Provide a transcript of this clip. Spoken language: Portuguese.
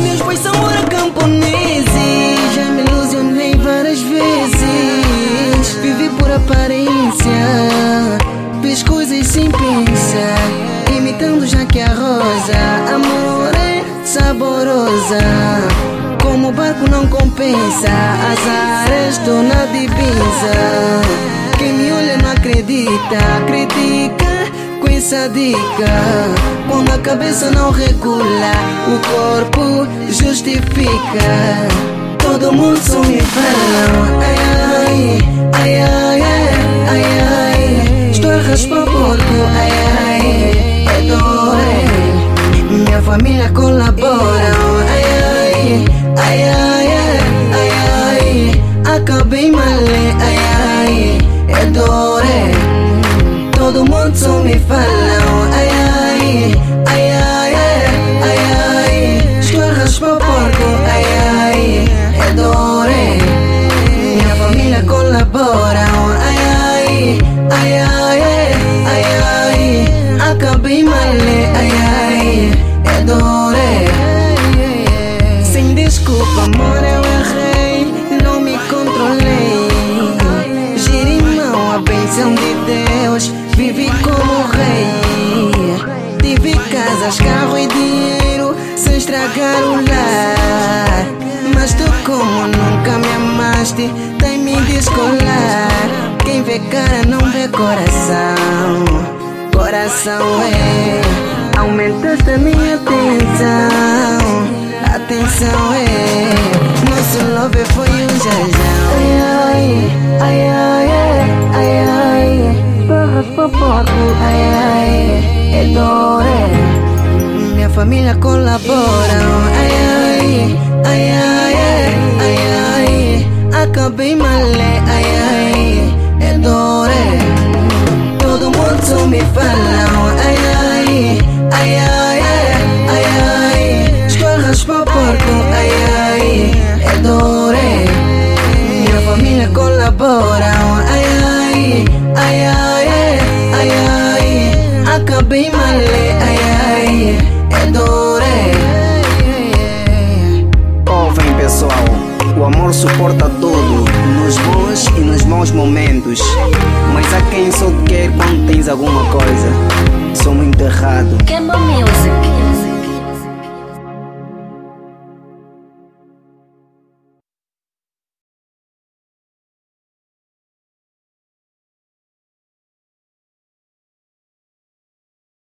Meus pais são ora já me ilusionei várias vezes. Vivi por aparência, fiz coisas sem pensar, imitando já que a rosa, amor é saborosa o barco não compensa, áreas estão na divisa. Quem me olha não acredita, critica com essa dica. Quando a cabeça não regula, o corpo justifica. Todo mundo só me fala, ai ai, ai ai, ai ai. Estou a raspar porco, ai ai, é dor. Minha família colabora, ai ai, ai ai, ai ai. Acabei mal, ai ai, é dor. é. Todo mundo só me fala, ai ai, ai ai, ai ai. Estou a rei. Tive casas, carro e dinheiro, sem estragar o lar. Mas tu, como nunca me amaste, tem me descolar. Quem vê cara não vê coração. Coração é, aumentaste a minha atenção. Atenção é, nosso love foi um jajão. Ai, ai ai, barras pra porco, ai ai, é dor é. Minha família colabora, ai ai, ai ai, ai ai, acabei mal, ai ai, é dor é. Todo mundo só me fala, ai ai, ai ai, ai ai, estou a raspar porco, ai ai, é dor é. Minha família ai ai, é dor é. Ouvem pessoal, o amor suporta tudo, nos bons e nos maus momentos. Mas há quem só quer quando tens alguma coisa. Sou muito errado. Music.